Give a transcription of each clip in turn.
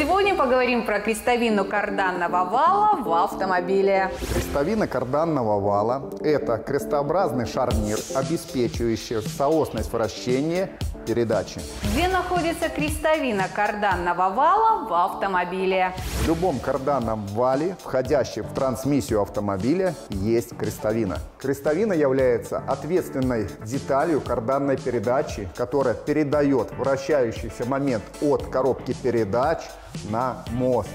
Сегодня поговорим про крестовину карданного вала в автомобиле. Крестовина карданного вала – это крестообразный шарнир, обеспечивающий соосность вращения передачи. Где находится крестовина карданного вала в автомобиле? В любом карданном вале, входящем в трансмиссию автомобиля, есть крестовина. Крестовина является ответственной деталью карданной передачи, которая передает вращающийся момент от коробки передач на мост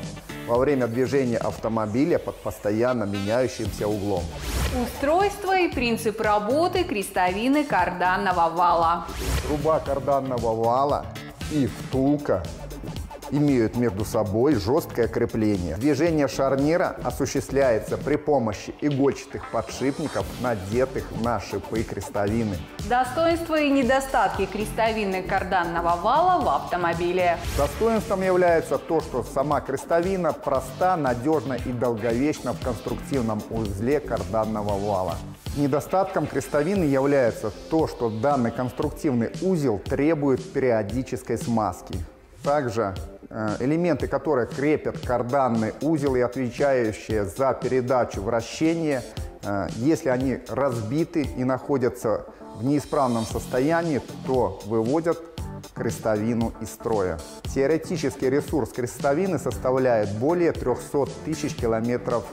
во время движения автомобиля под постоянно меняющимся углом. Устройство и принцип работы крестовины карданного вала. Труба карданного вала и втулка имеют между собой жесткое крепление. Движение шарнира осуществляется при помощи игольчатых подшипников, надетых на шипы крестовины. Достоинства и недостатки крестовины карданного вала в автомобиле. Достоинством является то, что сама крестовина проста, надежна и долговечна в конструктивном узле карданного вала. Недостатком крестовины является то, что данный конструктивный узел требует периодической смазки. Также элементы, которые крепят карданный узел и отвечающие за передачу вращения, э, если они разбиты и находятся в неисправном состоянии, то выводят крестовину из строя. Теоретический ресурс крестовины составляет более 300 тысяч километров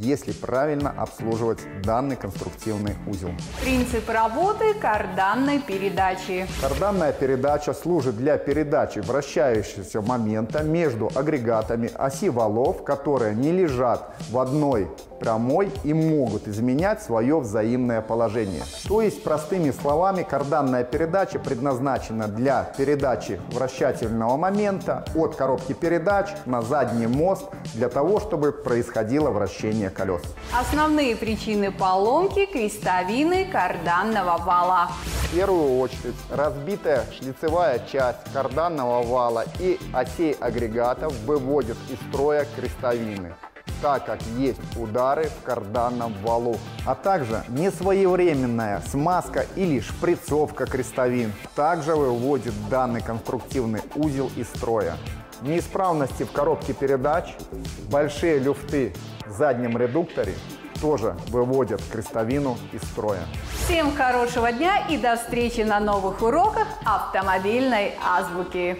если правильно обслуживать данный конструктивный узел. Принцип работы карданной передачи. Карданная передача служит для передачи вращающегося момента между агрегатами оси валов, которые не лежат в одной прямой и могут изменять свое взаимное положение. То есть, простыми словами, карданная передача предназначена для передачи вращательного момента от коробки передач на задний мост для того, чтобы происходило вращение колес. Основные причины поломки крестовины карданного вала. В первую очередь разбитая шлицевая часть карданного вала и осей агрегатов выводит из строя крестовины так как есть удары в карданном валу, а также несвоевременная смазка или шприцовка крестовин также выводит данный конструктивный узел из строя. Неисправности в коробке передач, большие люфты в заднем редукторе тоже выводят крестовину из строя. Всем хорошего дня и до встречи на новых уроках автомобильной азбуки.